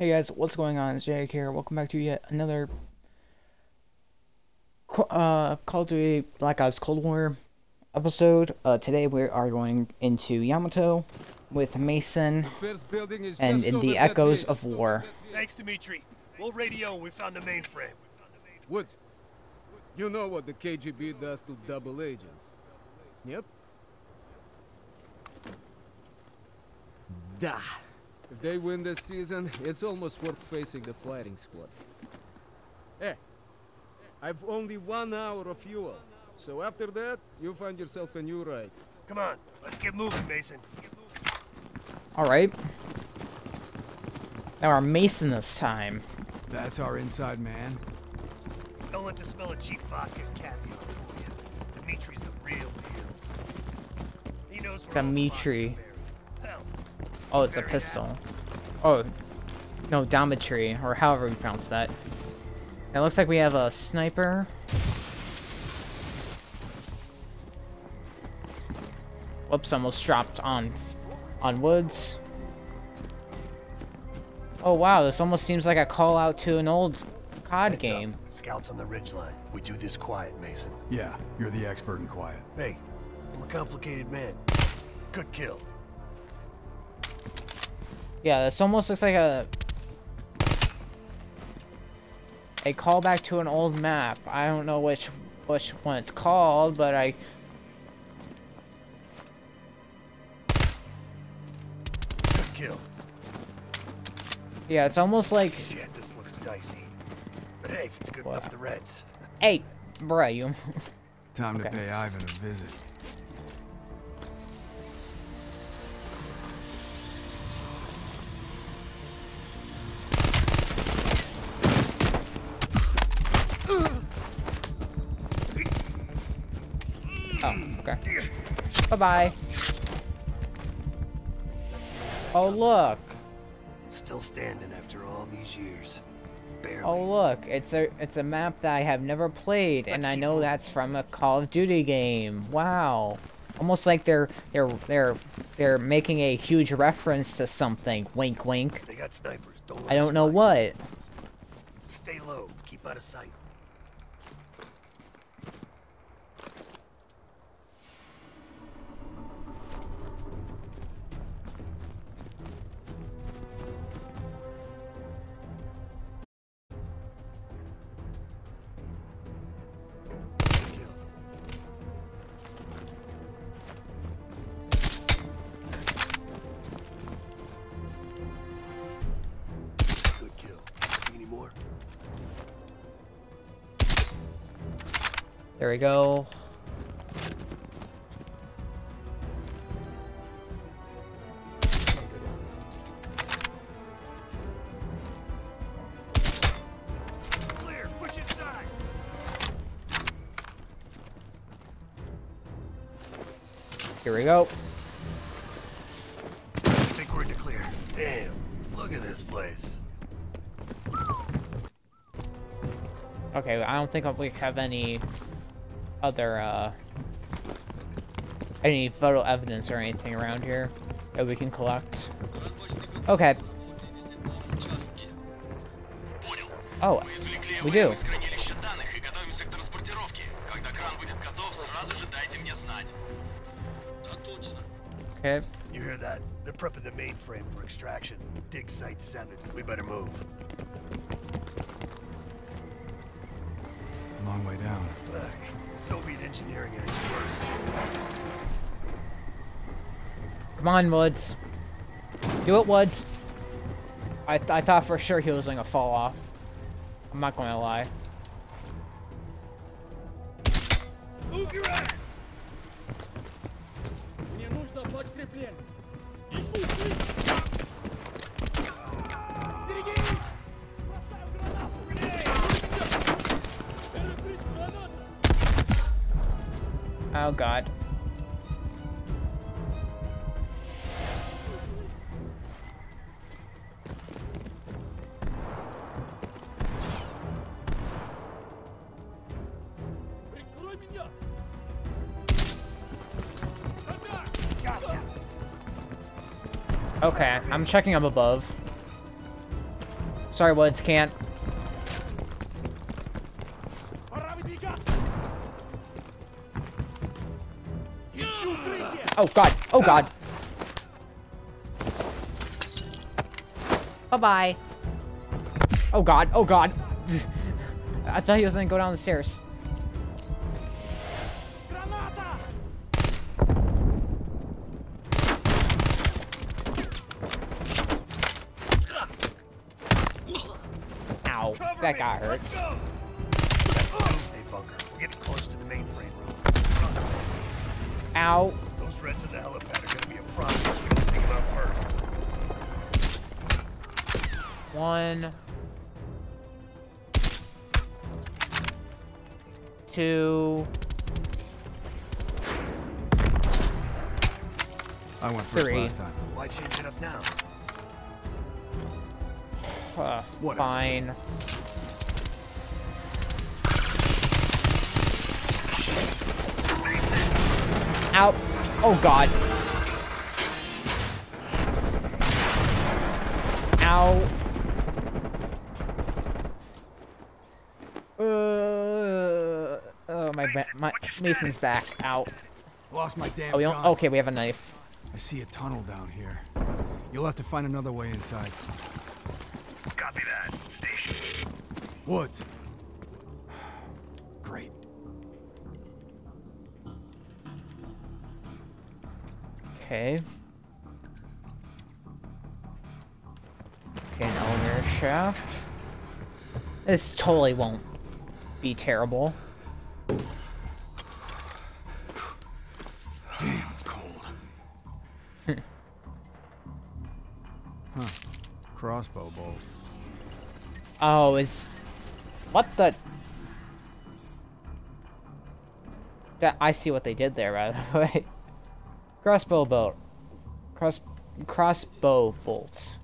Hey guys, what's going on? It's Jake here. Welcome back to yet another uh, Call of Duty Black Ops Cold War episode. Uh, today we are going into Yamato with Mason and in the Echoes of War. Thanks, Dimitri. We'll radio we found the mainframe. Woods, you know what the KGB does to double agents. Yep. Da. If they win this season, it's almost worth facing the fighting squad. Hey, I've only one hour of fuel. So after that, you find yourself a new ride. Come on, let's get moving, Mason. Alright. Now our Mason this time. That's our inside man. Don't let the smell of cheap vodka and caviar fool you. Dimitri's the real deal. He knows where Dimitri. Hell, Oh, it's a pistol. Oh, no, Dometry, or however we pronounce that. It looks like we have a sniper. Whoops, almost dropped on on woods. Oh wow, this almost seems like a call out to an old COD heads up. game. Scouts on the ridgeline. We do this quiet, Mason. Yeah, you're the expert in quiet. Hey, I'm a complicated man. Good kill. Yeah, this almost looks like a a callback to an old map. I don't know which which one it's called, but I Good kill. yeah, it's almost like Shit, this looks dicey. But hey, if it's good Wow. enough for the Reds. hey, bruh, you Time to pay Ivan a visit. Bye bye. Oh look. Still standing after all these years. Barely. Oh look. It's a it's a map that I have never played, and Let's I know moving. that's from a Call of Duty game. Wow. Almost like they're they're they're they're making a huge reference to something. Wink, wink. They got snipers. Don't I don't know what. Stay low. Keep out of sight. There we go. Clear. Push inside. Here we go. think we're in the clear. Damn. Look at this place. Okay, I don't think we have any other, uh, any photo evidence or anything around here that we can collect. Okay. Oh, we do. Okay. You hear that? They're prepping the mainframe for extraction. Dig Site 7. We better move. Long way down engineering. Come on, Woods. Do it, Woods. I, th I thought for sure he was to fall off. I'm not going to lie. Oh, God. Okay, I'm checking up above. Sorry, Woods, can't. Oh god. Oh god. Bye-bye. Oh god. Oh god. I thought he was gonna go down the stairs. Ow. That guy hurt. Ow. Those Reds in the helipad are gonna be a problem. We gotta take them out first. One. Two. I went first Three. last time. Why change it up now? Uh, Whatever. fine. Ow. Oh god. Ow. Uh, oh, my, my Mason's back. Ow. Lost my damn Oh, we don't. gun. Okay, we have a knife. I see a tunnel down here. You'll have to find another way inside. Copy that. Station. Woods. Okay. Okay, an elevator shaft. This totally won't be terrible. Damn, it's cold. huh. Crossbow bolt. Oh, it's what the? That I see what they did there, by the way. Crossbow bolt, cross crossbow bolts.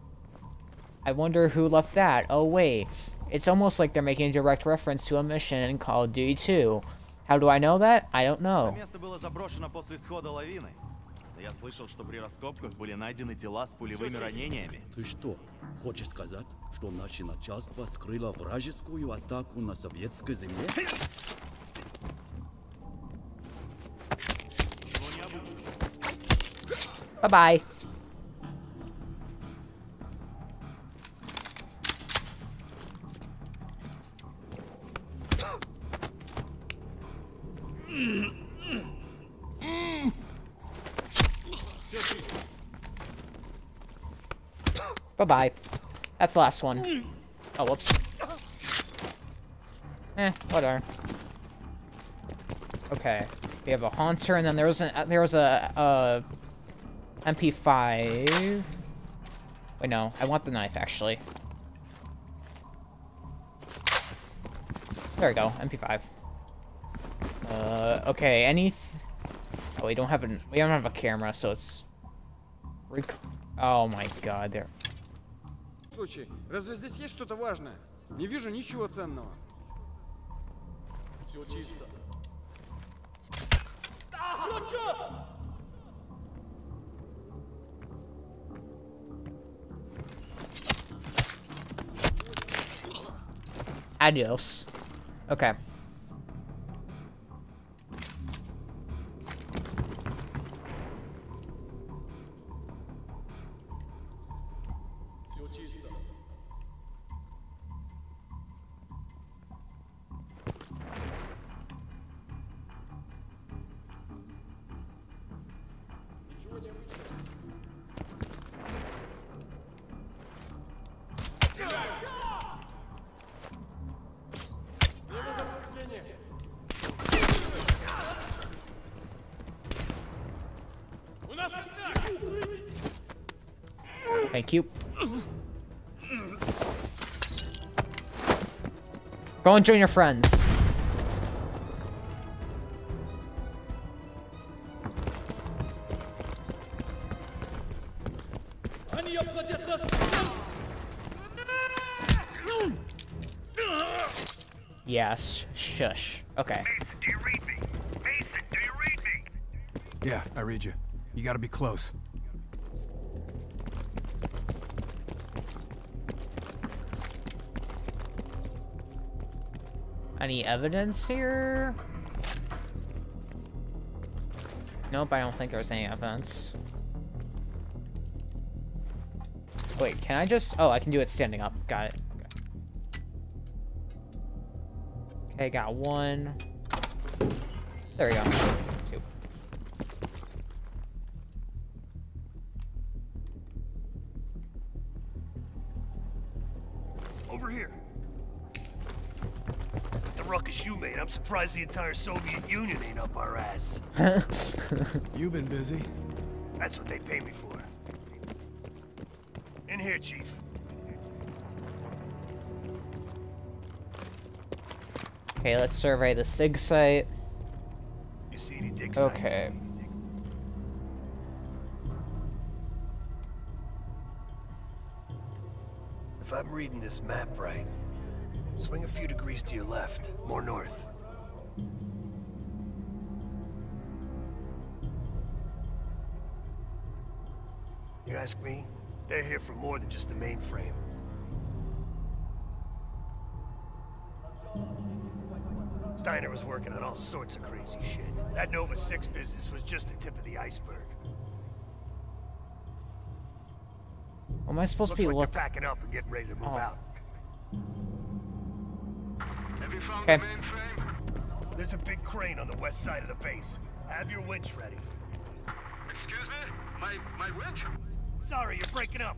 I wonder who left that. Oh wait, it's almost like they're making a direct reference to a mission in Call of Duty 2. How do I know that? I don't know. Место было заброшено после схода лавины. Я слышал, что при раскопках были найдены тела с пулевыми ранениями. Ты что, хочешь сказать, что наше начальство скрыло вражескую атаку на советской земле? Bye bye. Bye bye. That's the last one. Oh, whoops. Eh, whatever. Okay, we have a haunter, and then there was an uh, there was a uh, MP5. Wait, no, I want the knife actually. There we go, MP5. Uh, okay, any. Oh, we don't have an. We don't have a camera, so it's. Rec oh my god, there. Случай. Разве здесь есть что-то важное? Не вижу ничего ценного. Все чисто. Adios. Okay. Thank you. Go and join your friends. Yes, shush. Okay. Mason, Mason, yeah, I read you. You gotta be close. Any evidence here? Nope, I don't think there's any evidence. Wait, can I just... Oh, I can do it standing up. Got it. Okay, got one. There we go. Surprised the entire Soviet Union ain't up our ass. You've been busy. That's what they pay me for. In here, Chief. Okay, let's survey the SIG site. You see any dig sites? Okay. If I'm reading this map right, swing a few degrees to your left, more north. You ask me, they're here for more than just the mainframe. Steiner was working on all sorts of crazy shit. That Nova 6 business was just the tip of the iceberg. Am I supposed Looks to be like look? packing up and getting ready to move Oh. out. Have you found Okay. the mainframe? There's a big crane on the west side of the base. Have your winch ready. Excuse me? My my winch? Sorry, you're breaking up.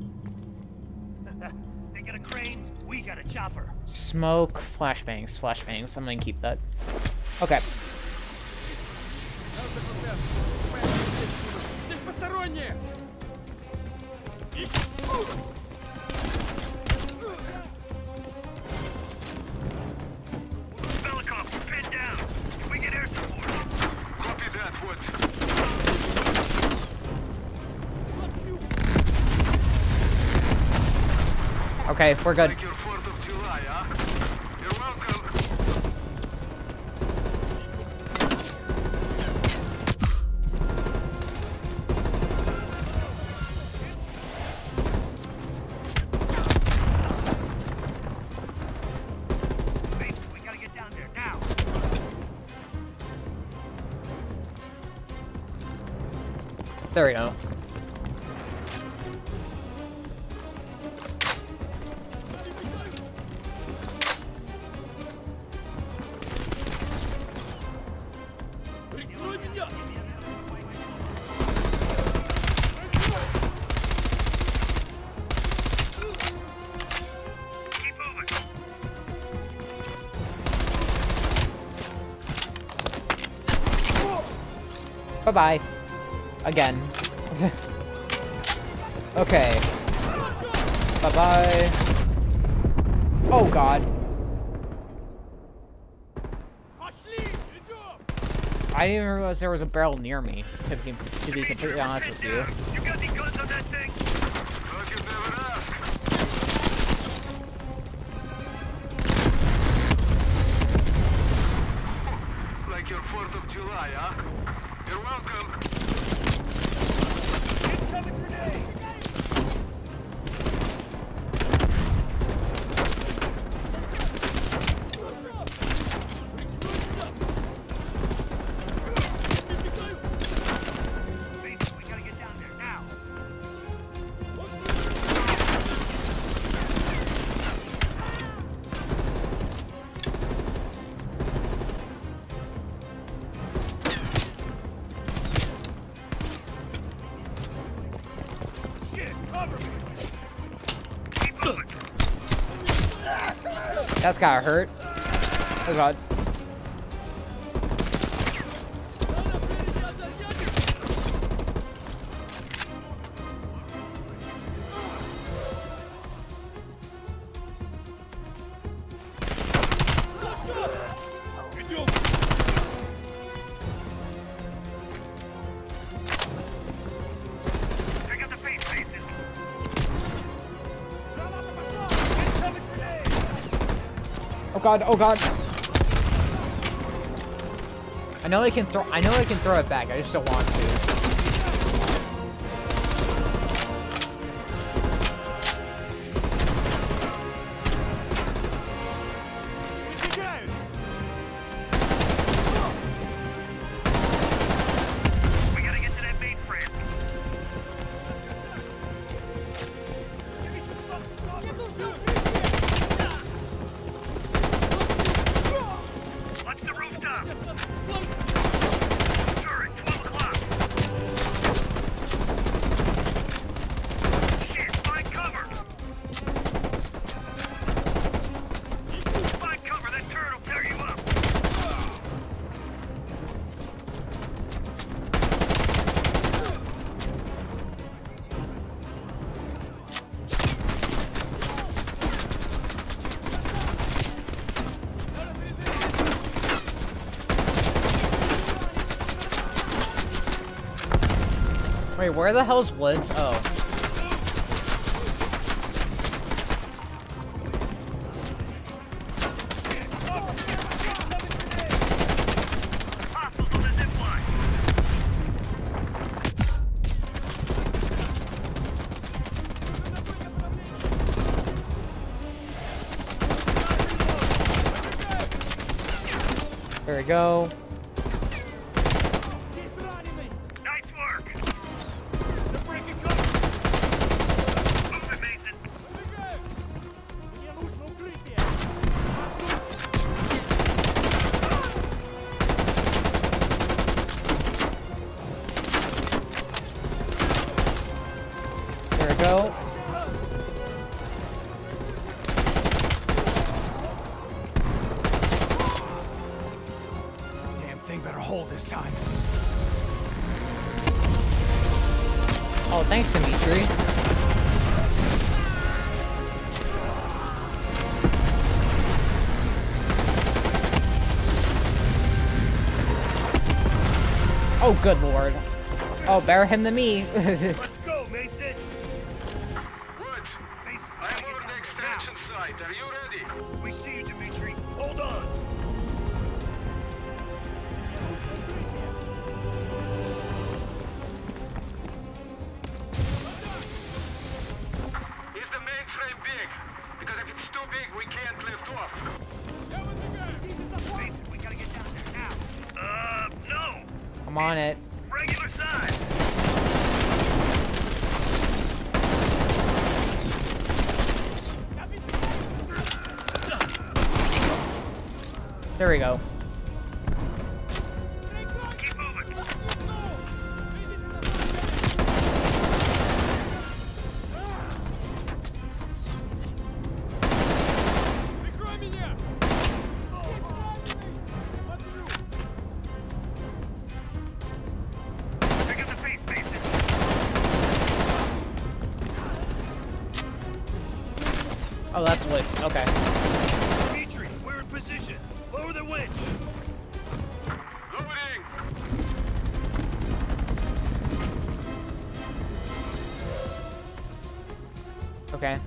they got a crane, we got a chopper. Smoke, flashbangs, flashbangs. I'm gonna keep that. Okay. Okay, we're good. Like your 4th of July, huh? You're welcome. Mason, we gotta get down there now. There we go. Bye bye. Again. okay. Bye bye. Oh god. I didn't even realize there was a barrel near me. To be to be completely honest with you. Like your 4th of July, huh? You're welcome. Incoming grenade! That's gotta hurt. God, oh god. I know I can throw I know I can throw it back, I just don't want to. Wait, where the hell's Woods? Oh. There we go. Thanks, Dimitri. Oh, good lord. Oh, better him than me.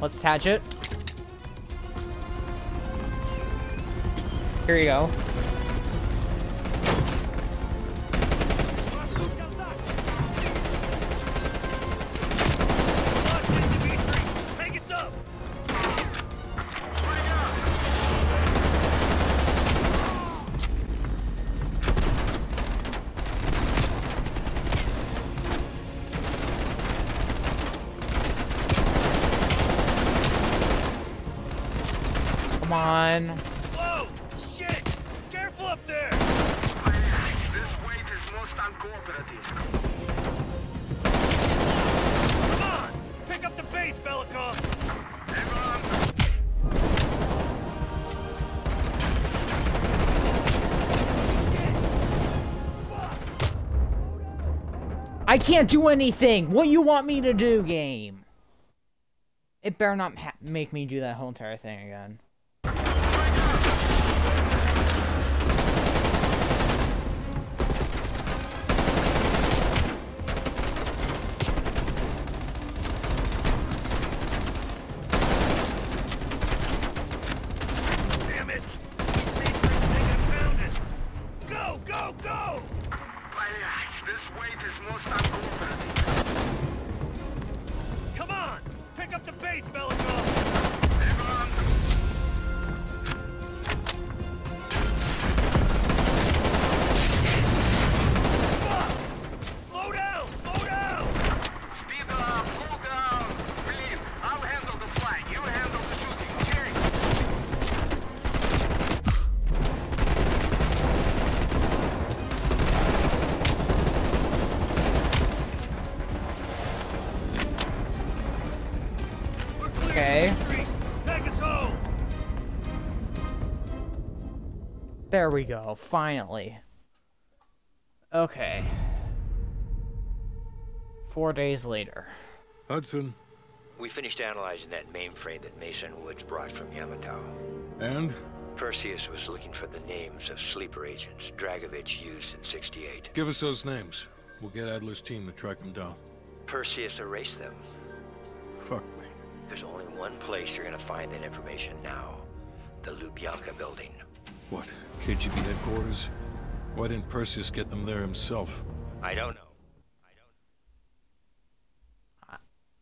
let's attach it. Here you go. Come on. Whoa! Shit! Careful up there! This weight is most uncooperative. Come on! Pick up the pace, Belikov! Everyone, I can't do anything! What you want me to do, game? It better not ha make me do that whole entire thing again. There we go, finally. Okay. Four days later. Hudson. We finished analyzing that mainframe that Mason Woods brought from Yamato. And? Perseus was looking for the names of sleeper agents Dragovich used in 68. Give us those names. We'll get Adler's team to track them down. Perseus erased them? Fuck me. There's only one place you're gonna find that information now. The Lubyanka building. What? KGB headquarters? Why didn't Perseus get them there himself? I don't know.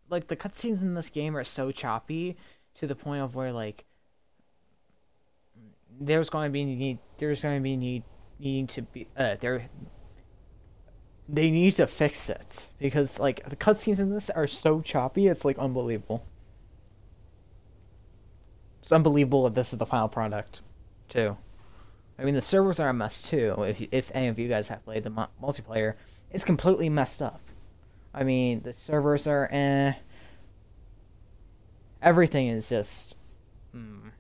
like the cutscenes in this game are so choppy to the point of where like there's going to be need there's going to be need needing to be uh there they need to fix it because like the cutscenes in this are so choppy it's like unbelievable it's unbelievable that this is the final product too i mean the servers are a mess too if, if any of you guys have played the mu- multiplayer it's completely messed up I mean, the servers are eh. Everything is just. Mm.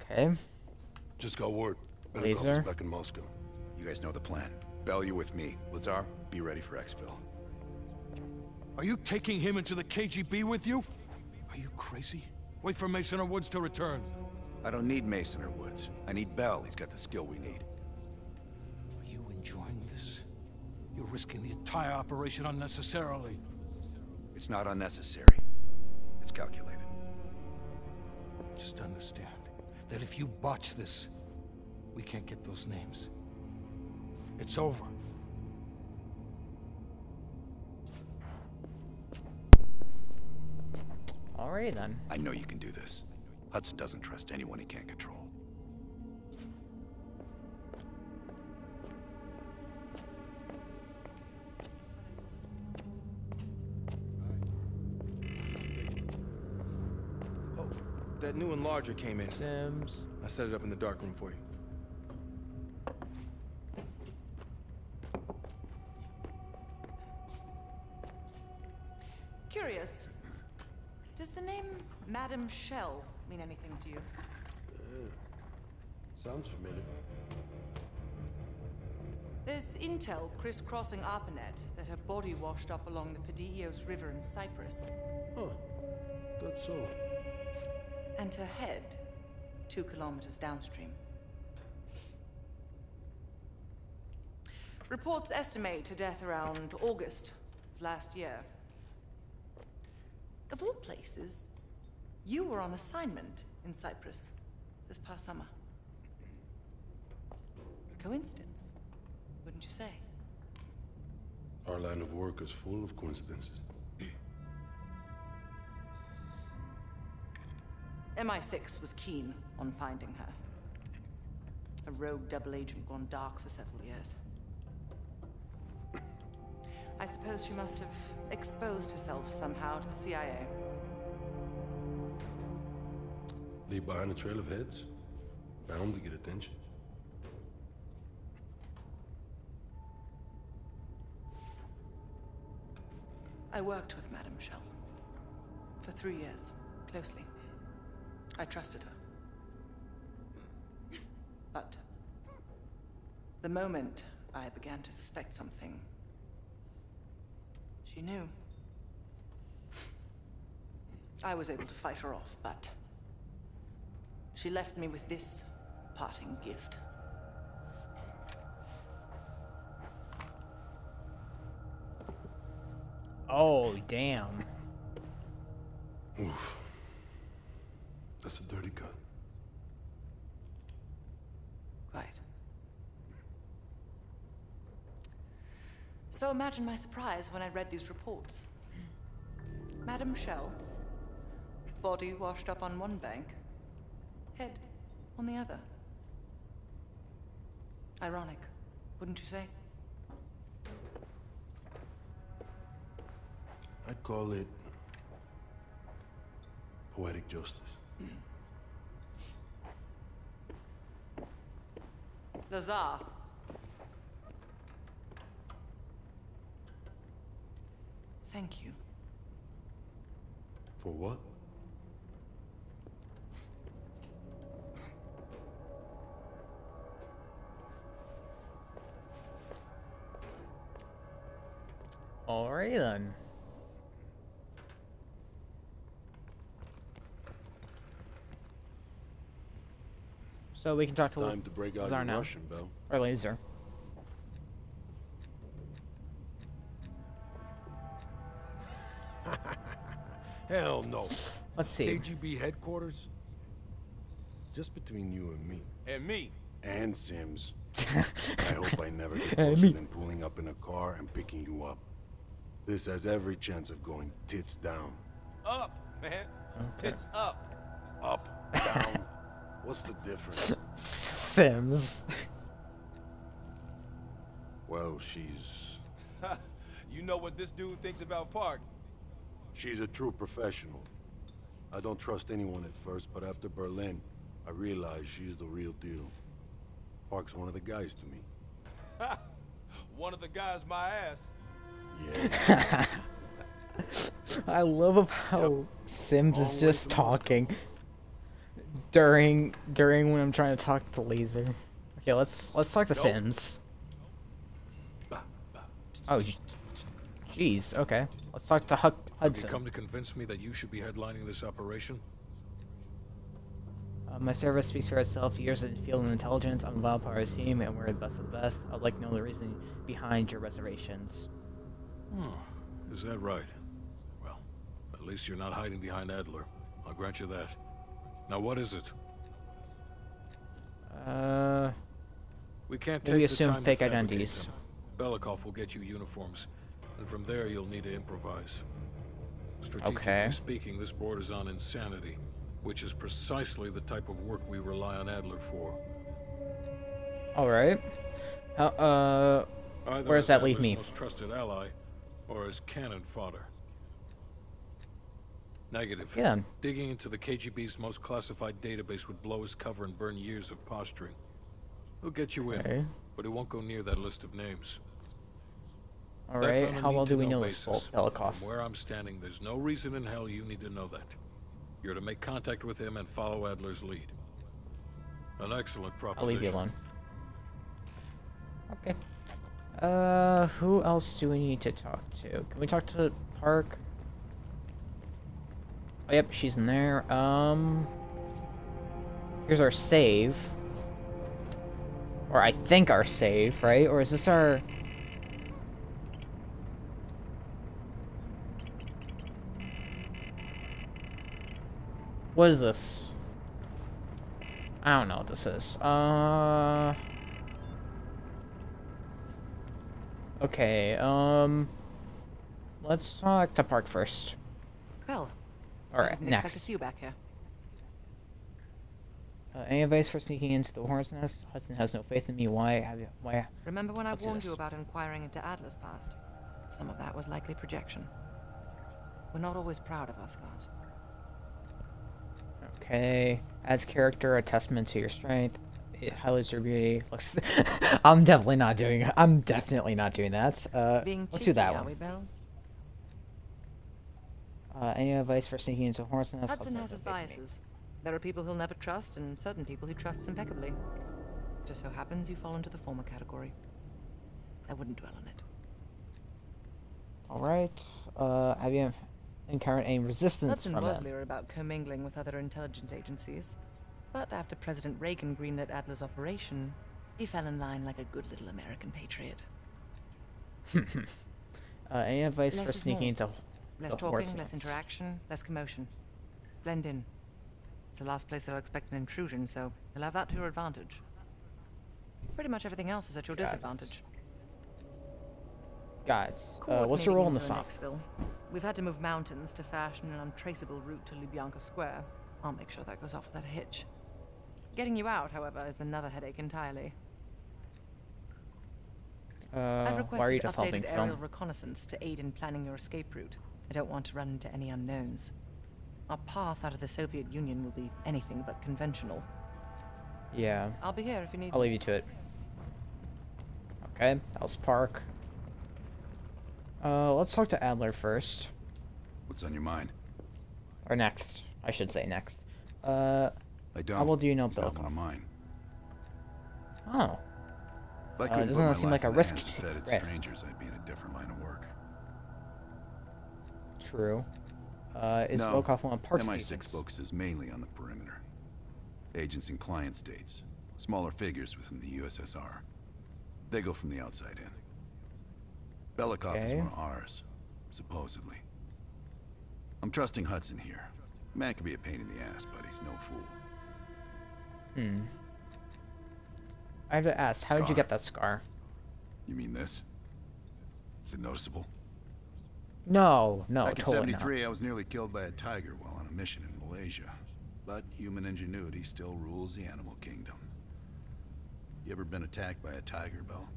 Okay. Just got word. Belikov is Laser. back in Moscow. You guys know the plan. Bell, you with me. Lazar, be ready for exfil. Are you taking him into the KGB with you? Are you crazy? Wait for Mason or Woods to return. I don't need Mason or Woods. I need Bell. He's got the skill we need. Are you enjoying this? You're risking the entire operation unnecessarily. It's not unnecessary. It's calculated. Just understand that if you botch this, we can't get those names. It's over. Alrighty then. I know you can do this. Hudson doesn't trust anyone he can't control. Oh, that new enlarger came in. Sims. I set it up in the dark room for you. Shell mean anything to you? Uh, sounds familiar. There's intel crisscrossing ARPANET that her body washed up along the Pedieos River in Cyprus. Huh. That's so. And her head, two kilometers downstream. Reports estimate her death around August of last year. Of all places, you were on assignment in Cyprus this past summer. A coincidence, wouldn't you say? Our line of work is full of coincidences. MI6 was keen on finding her. A rogue double agent gone dark for several years. I suppose she must have exposed herself somehow to the CIA. Leave behind a trail of heads. Bound to get attention. I worked with Madame Shell for three years, closely. I trusted her. But the moment I began to suspect something, she knew. I was able to fight her off, but she left me with this parting gift. Oh, damn. Oof. That's a dirty cut. Right. So imagine my surprise when I read these reports. Madame Shell, body washed up on one bank, head on the other. Ironic, wouldn't you say? I'd call it poetic justice. Lazar. Thank you. For what? Alrighty then. So we can talk to Time to break out Czar now. Russian, Bell. Or laser. Hell no. Let's see. KGB headquarters? Just between you and me. And me. And Sims. I hope I never get closer than pulling up in a car and picking you up. This has every chance of going tits down. Up, man. Tits up. Up, down. What's the difference? Sims. Well, she's you know what this dude thinks about Park. she's a true professional. I don't trust anyone at first, but after Berlin, I realized she's the real deal. Park's one of the guys to me. One of the guys my ass. Yeah. I love how Sims is just talking during during when I'm trying to talk to Laser. Okay, let's let's talk to Nope. Sims. Oh, j- jeez. Okay, let's talk to Huck Have you Hudson. come to convince me that you should be headlining this operation? Uh, my service speaks for itself. Years in field and intelligence. I'm a vital part of his team, and we're the best of the best. I'd like to know the reason behind your reservations. Oh, is that right? Well, at least you're not hiding behind Adler. I'll grant you that. Now, what is it? Uh, We can't we take the assume time fake identities. Belikov will get you uniforms, and from there you'll need to improvise. Strategically Okay. speaking, this borders on insanity, which is precisely the type of work we rely on Adler for. all right. How, uh, Either where does that leave me? most trusted ally, or as cannon fodder. Negative. Yeah. Digging into the KGB's most classified database would blow his cover and burn years of posturing. He'll get you in, Okay. but he won't go near that list of names. All That's right. How well do we know this basis. Belikov? From where I'm standing, there's no reason in hell you need to know that. You're to make contact with him and follow Adler's lead. An excellent proposition. I'll leave you alone. Okay. Uh, who else do we need to talk to? Can we talk to Park? Oh, yep, she's in there. Um, here's our save. Or I think our save, right? Or is this our... What is this? I don't know what this is. Uh... Okay, um... Let's talk to Park first. Well, Alright, didn't expect to see you back here. Uh, any advice for sneaking into the hornet's nest? Hudson has no faith in me. Why have you... Why... Remember when I warned you about inquiring into Adler's past? Some of that was likely projection. We're not always proud of our scars. Okay. Adds character, a testament to your strength. It highlights your beauty. Looks... I'm definitely not doing... I'm definitely not doing that. Uh, Being let's do that one. we, Uh, any advice for sneaking into the hornet's nest? Hudson has his faith in me. biases. There are people he'll never trust, and certain people he trusts impeccably. Just so happens you fall into the former category. I wouldn't dwell on it. Alright. Uh, have you encountered any resistance Hudson from was them? leery about commingling with other intelligence agencies. But after President Reagan greenlit Adler's operation, he fell in line like a good little American patriot. Uh, any advice Less for sneaking into Less talking, less interaction, less commotion. Blend in. It's the last place they'll expect an intrusion, so you'll have that to your advantage. Pretty much everything else is at your Got it. disadvantage. Guys, uh, what's your role in the song? We've had to move mountains to fashion an untraceable route to Lubyanka Square. I'll make sure that goes off without a hitch. Getting you out, however, is another headache entirely. Uh, I've requested updated aerial film? reconnaissance to aid in planning your escape route. I don't want to run into any unknowns. Our path out of the Soviet Union will be anything but conventional. Yeah. I'll be here if you need I'll me. leave you to it. Okay, House Park. Uh, let's talk to Adler first. What's on your mind? Or next. I should say next. Uh, I don't. how well do you know It's not one Belikov? of mine. Oh. If I Uh, doesn't that seem like a risk hands of to vetted risk? strangers, I'd be in a different line of work. True. Uh, is no, Volkov one of Park's MI6 agents? focuses mainly on the perimeter. Agents in client states, smaller figures within the USSR. They go from the outside in. Belikov is Okay. one of ours, supposedly. I'm trusting Hudson here. Man can be a pain in the ass, but he's no fool. Hmm. I have to ask, how did you get that scar? You mean this? Is it noticeable? No, no, Back in totally 73, I was nearly killed by a tiger while on a mission in Malaysia. But human ingenuity still rules the animal kingdom. You ever been attacked by a tiger, Bell?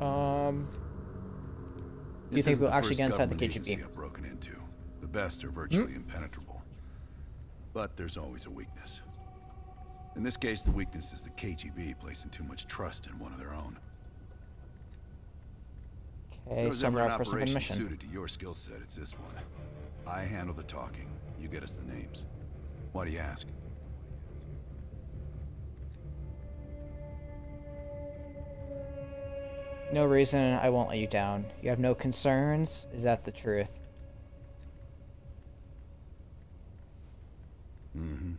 Um. Do you This think we'll actually get inside the government KGB? Broken into. The best are virtually hmm? impenetrable. But there's always a weakness. In this case, the weakness is the KGB placing too much trust in one of their own. Okay, there was so ever we're an out for some operation suited to your skill set, it's this one. I handle the talking. You get us the names. Why do you ask? No reason I won't let you down. You have no concerns? Is that the truth? Mm-hmm.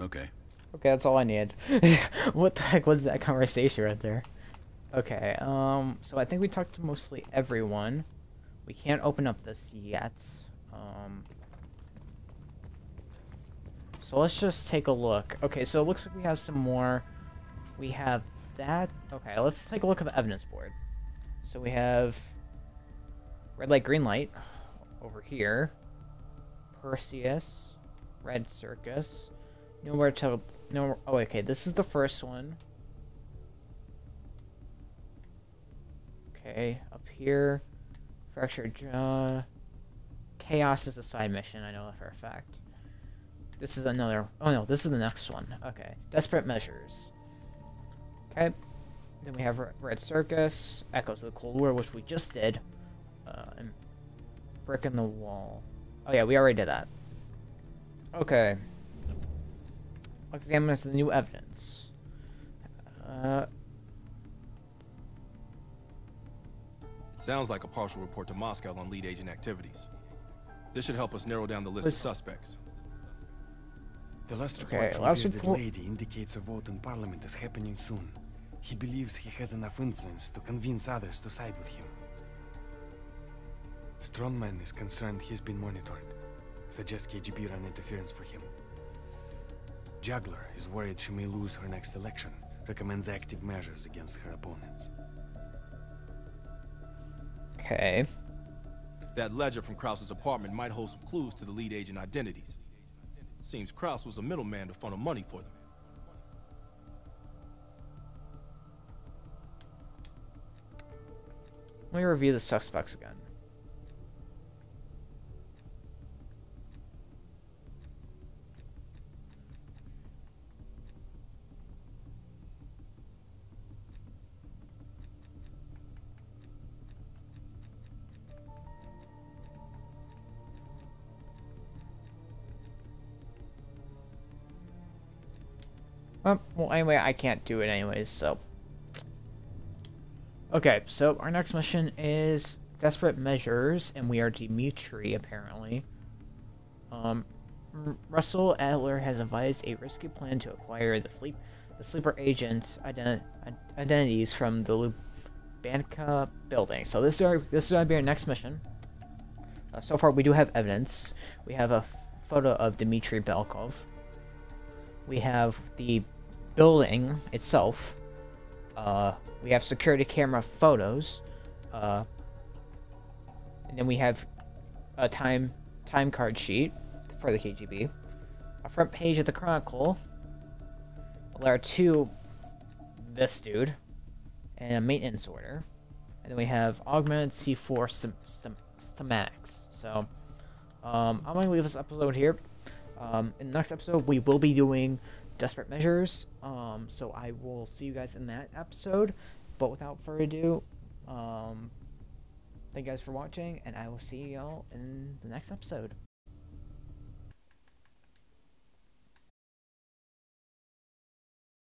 Okay. Okay, that's all I need. what the heck was that conversation right there? Okay, um, so I think we talked to mostly everyone. We can't open up this yet. Um, so let's just take a look. Okay, so it looks like we have some more. We have that. Okay, let's take a look at the evidence board. So we have red light, green light over here. Perseus, red circus. Nowhere to no. Oh, okay. This is the first one. Okay, up here, fractured jaw. Chaos is a side mission. I know that for a fact. This is another. Oh no, this is the next one. Okay, desperate measures. Okay, then we have Red Circus, Echoes of the Cold War, which we just did, uh, and Brick in the Wall. Oh yeah, we already did that. Okay. Let's examine the new evidence. Uh, Sounds like a partial report to Moscow on lead agent activities. This should help us narrow down the list Let's- of suspects. The last Okay, report from last Bearded report- Lady indicates a vote in Parliament is happening soon. He believes he has enough influence to convince others to side with him. Strongman is concerned he's been monitored. Suggests KGB run interference for him. Juggler is worried she may lose her next election. Recommends active measures against her opponents. okay. That ledger from Krause's apartment might hold some clues to the lead agent identities. Seems Krause was a middleman to funnel money for them. Let me review the suspects again. Um, well, anyway, I can't do it anyways, so. Okay, so our next mission is Desperate Measures, and we are Dimitri, apparently. Um, Russell Adler has devised a risky plan to acquire the sleep, the sleeper agent ident- identities from the Lubyanka building. So this is our this is gonna be our next mission. Uh, so far, we do have evidence. We have a photo of Dmitry Belikov. We have the building itself. Uh, we have security camera photos. Uh, and then we have a time time card sheet for the KGB. A front page of the Chronicle. Letter to this dude. And a maintenance order. And then we have augmented C4 stem- stem- schematics. So, um, I'm going to leave this episode here. Um, in the next episode, we will be doing Desperate Measures. Um, so I will see you guys in that episode. But without further ado, um, thank you guys for watching, and I will see y'all in the next episode.